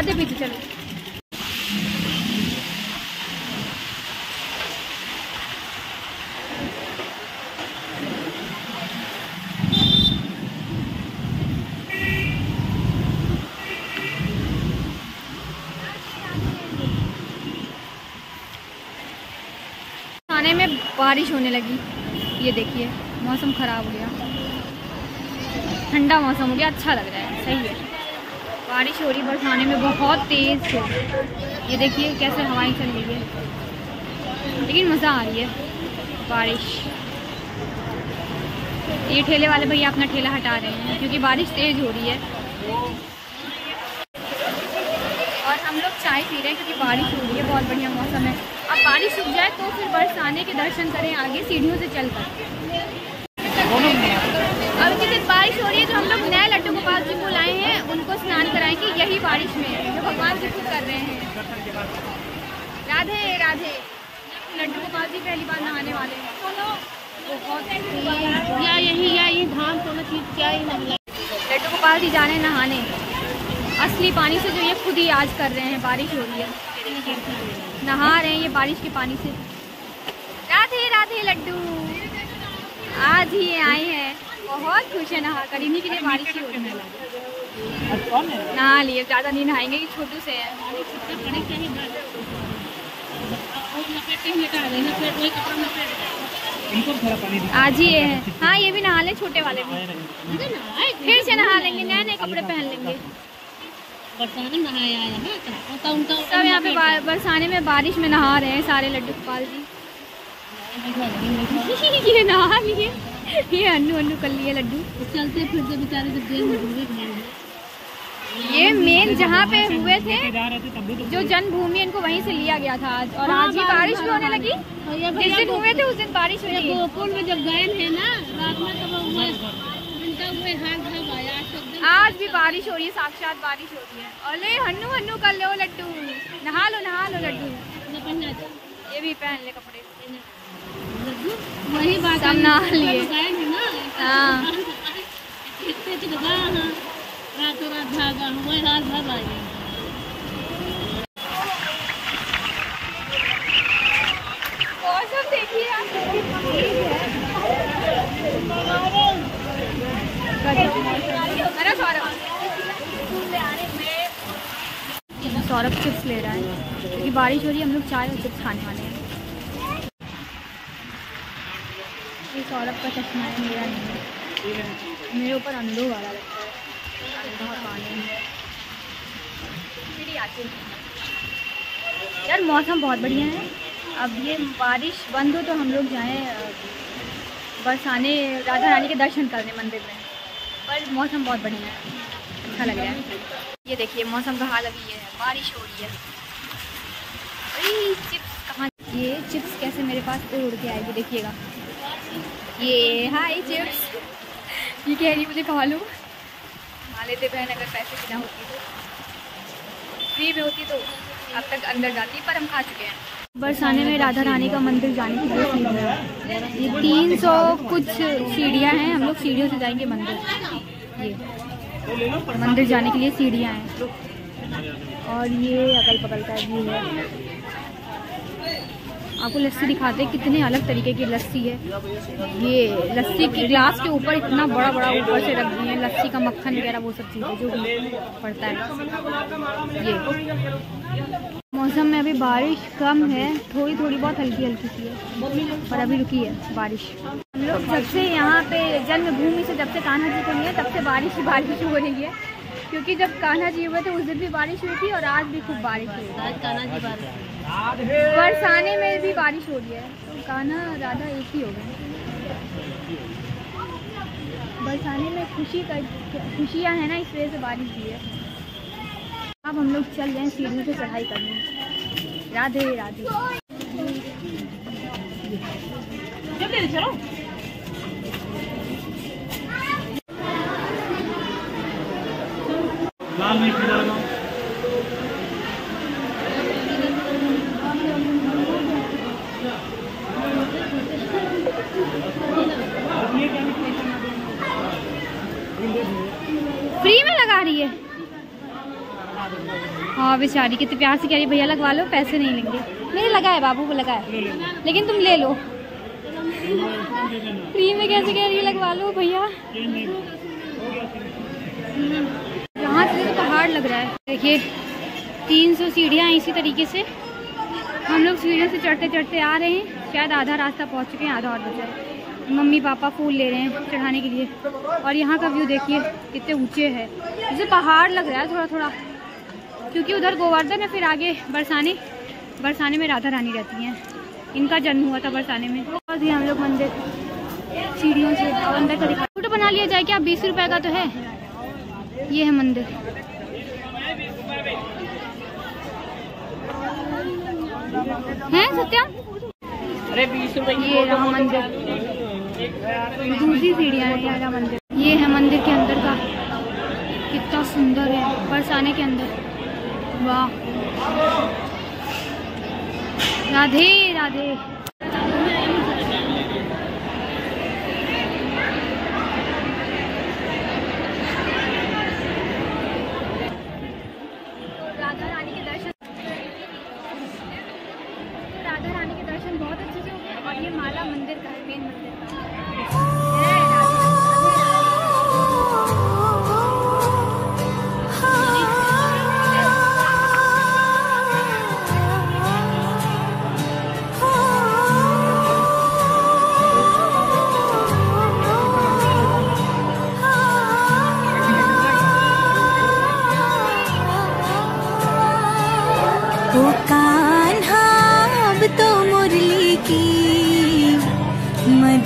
आधे पीछे चलो। थाने में बारिश होने लगी। ये देखिए, मौसम ख़राब हो गया। ठंडा मौसम हो गया अच्छा लग रहा है, सही है। बारिश हो रही बरसाने में बहुत तेज़ है। ये देखिए कैसे हवाएँ चल रही है। लेकिन मज़ा आ रही है बारिश। ये ठेले वाले भैया अपना ठेला हटा रहे हैं क्योंकि बारिश तेज़ हो रही है। और हम लोग चाय पी रहे हैं क्योंकि बारिश हो रही है बहुत बढ़िया मौसम है। अब बारिश रुक जाए तो फिर बरसाने के दर्शन करें आगे सीढ़ियों से चल कर अब बारिश हो रही है तो हम लोग नए लड्डू गोपाल जी को धाम दोनों चीज़ क्या ही। नहीं लड्डू गोपाल जी जाने नहाने। असली पानी से जो ये खुद ही आज कर रहे हैं बारिश हो रही है। नहा रहे हैं ये बारिश के पानी से। राधे राधे लड्डू। आज ही आए हैं। बहुत खुश है नहा कर इन्हीं के लिए बारिश ही हो रही है। नहा लिए ज़्यादा नहीं नहाएँगे कि छोटू से है। आज ही है। हाँ ये भी नहा ले, छोटे वाले भी। फिर से नहा लेंगे, नए नए कपड़े पहन लेंगे। सब यहाँ पे बरसाने में बारिश में नहा रहे हैं सारे लड्डू गोपाल जी। ये नहा लिए ये अन्नू अन्नू कर लिए लड्डू। चलते फिरते बेचारे जब जेल में। ये मेन जहाँ पे हुए थे जा तो जो जन्मभूमि इनको वहीं से लिया गया था आज। और आज ही बारिश भी होने लगी। जिस दिन हुए थे उस दिन बारिश हुई गोकुल में जब गए थे ना रात में तब हुए दिन आज भी बारिश हो रही है। साक्षात बारिश हो रही है। अरे हन्नू हन्नू कर लो लड्डू। नहा लो नहा लो लड्डू। था। ये भी पहन ले कपड़े। वही बात सब नहा लिए। हाँ। तो लगा हाँ। सौरभ चिप्स ले रहा है, क्योंकि बारिश हो रही है हम लोग चाय और चिप्स खाने वाले हैं। ये सौरभ का चश्मा है, मेरा नहीं मेरे ऊपर अंधो वाला लगता है। पानी है यार, मौसम बहुत बढ़िया है। अब ये बारिश बंद हो तो हम लोग जाएँ बरसाने राधा रानी के दर्शन करने मंदिर में। पर मौसम बहुत बढ़िया है। अच्छा लग रहा है। ये देखिए, मौसम का हाल अभी ये है। बारिश हो रही है। अरे, चिप्स कहाँ ये चिप्स कैसे मेरे पास उड़ के आएगी, देखिएगा। ये, हाय चिप्स। ये कह रही मुझे खा लो। खा लेते बहन अगर पैसे बिना होती तो। फ्री में होती तो अब तक अंदर जाती, पर हम खा चुके हैं। बरसाने में राधा रानी का मंदिर जाने की दो सीढ़ियाँ। ये तीन सौ कुछ सीढ़ियाँ हैं, हम लोग सीढ़ियों से जाएँगे मंदिर। ये मंदिर जाने के लिए सीढ़ियाँ हैं। और ये अगल बगल का व्यू है। आपको लस्सी दिखाते हैं, कितने अलग तरीके की लस्सी है। ये लस्सी की ग्लास के ऊपर इतना बड़ा बड़ा ऊपर से रख दिए हैं लस्सी का मक्खन वगैरह, वो सब चीज़ें जो पड़ता है। ये मौसम में अभी बारिश कम है थोड़ी थोड़ी बहुत हल्की हल्की सी है और अभी रुकी है बारिश। हम लोग जब से यहाँ पे जन्मभूमि से जब से कान्हा जी को लिए, तब से बारिश ही बारिश हो रही है, क्योंकि जब कान्हा जी हुए थे, उस दिन भी बारिश हुई थी और आज भी खूब बारिश हुई है आज कान्हा जी बारिश बरसाने में भी बारिश हो रही है। कान्हा राधा एक ही हो गए। बरसाने में खुशी का खुशियाँ हैं ना, इस वजह से बारिश हुई है। अब हम लोग चल रहे हैं सीढ़ियों से चढ़ाई करने। राधे राधे। चलो। लाल मिर्च ये क्या लगा रही है। हाँ बेचारी, कितनी प्यार से कह रही है, भैया, लगवा लो, पैसे नहीं लेंगे। नहीं लगा है बाबू को लगा है लेकिन तुम ले लो। फ्री में कैसे कह रही है, लगवा लो, भैया। यहाँ से तो पहाड़ लग रहा है। देखिए, तीन सौ सीढ़ियाँ इसी तरीके से। हम लोग सीढ़ियों से चढ़ते चढ़ते आ रहे हैं। शायद आधा रास्ता पहुँच चुके हैं, आधा और बचा है। मम्मी पापा फूल ले रहे हैं चढ़ाने के लिए। और यहाँ का व्यू देखिए कितने ऊँचे है। जैसे पहाड़ लग रहा है थोड़ा थोड़ा। क्योंकि उधर गोवर्धन है फिर आगे बरसाने बरसाने में राधा रानी रहती हैं। इनका जन्म हुआ था बरसाने में। और भी हम लोग मंदिर सीढ़ियों से अंदर का दिखा फ़ोटो बना लिया जाए क्या? बीस रुपए का तो है। ये है मंदिर। है सत्या? अरे बीस रुपए ये रहा मंदिर। दूसरी सीढ़ियाँ हैं रहा मंदिर। ये है मंदिर के अंदर का। कितना सुंदर है बरसाने के अंदर। वाह। राधे, राधा।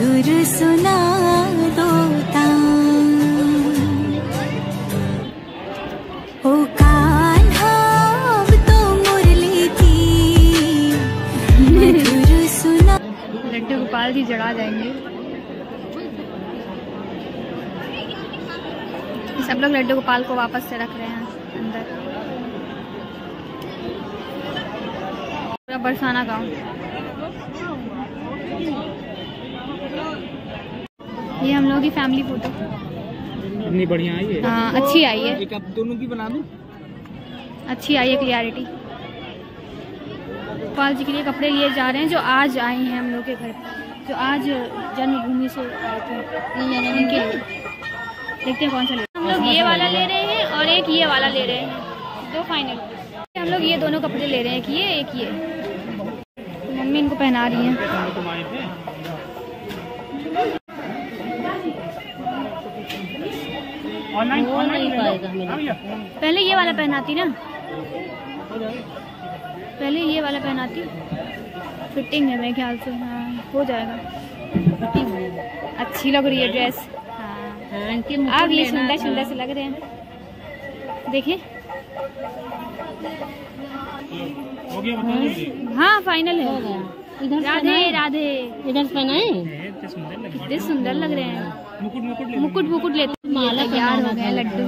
मधुर सुना दो तो लड्डू गोपाल जी जड़ा जाएँगे। सब लोग लड्डू गोपाल को वापस से रख रहे हैं अंदर। पूरा बरसाना गाँव। ये हम लोगों की फैमिली फ़ोटो इतनी बढ़िया आई है। हाँ अच्छी आई है। एक दोनों की बना दूँ? अच्छी आई है क्लियरिटी गोपाल जी के लिए कपड़े लिए जा रहे हैं जो आज आए हैं हम लोग के घर जो आज जन्मभूमि से आए थे। उनके लिए। देखते हैं कौन सा ले हम लोग ये वाला ले रहे हैं और एक ये वाला ले रहे हैं। दो फाइनल हम लोग ये दोनों कपड़े ले रहे हैं एक ये एक ये। तो मम्मी इनको पहना रही हैं। ऑनलाइन ऑनलाइन हाँ पहले ये वाला पहनाती ना। पहले ये वाला पहनाती। फिटिंग है मेरे ख्याल से। हाँ हो जाएगा। अच्छी लग रही है ड्रेस हाँ अब ये सुंदर सुंदर से लग रहे हैं। देखिए। हो हाँ फाइनल है। राधे राधे। इधर पहनाए? कितने सुंदर लग रहे हैं। मुकुट मुकुट ले मुकुट मुकुट लेते माला तैयार हो गए लड्डू।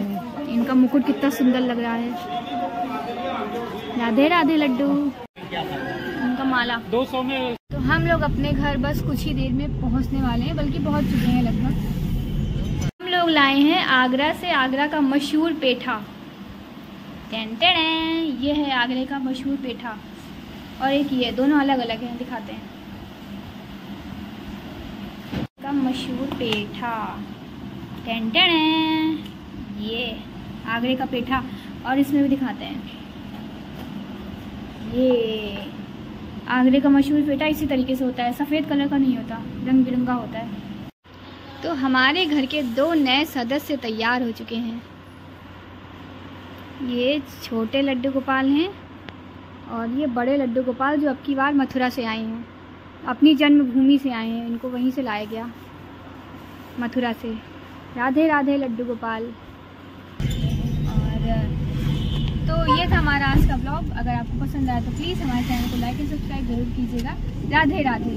इनका मुकुट कितना सुंदर लग रहा है। राधे राधे लड्डू। इनका माला। दो सौ में तो हम लोग अपने घर बस कुछ ही देर में पहुँचने वाले हैं बल्कि पहुँच चुके हैं लगभग। हम लोग लाए हैं आगरा से आगरा का मशहूर पेठा। टेन टेन ये है आगरे का मशहूर पेठा। और एक ये दोनों अलग अलग हैं दिखाते हैं का मशहूर पेठा। टेन टेन ये, आगरे का पेठा। और इसमें भी दिखाते हैं। ये, आगरे का मशहूर पेठा इसी तरीके से होता है। सफ़ेद कलर का नहीं होता रंग बिरंगा होता है। तो हमारे घर के दो नए सदस्य तैयार हो चुके हैं। ये छोटे लड्डू गोपाल हैं और ये बड़े लड्डू गोपाल जो अब की बार मथुरा से आए हैं। अपनी जन्मभूमि से आए हैं। इनको वहीं से लाया गया। मथुरा से। राधे राधे, लड्डू गोपाल। और तो ये था हमारा आज का ब्लॉग अगर आपको पसंद आया तो प्लीज़ हमारे चैनल को लाइक एंड सब्सक्राइब ज़रूर कीजिएगा। राधे राधे।